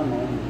my normal.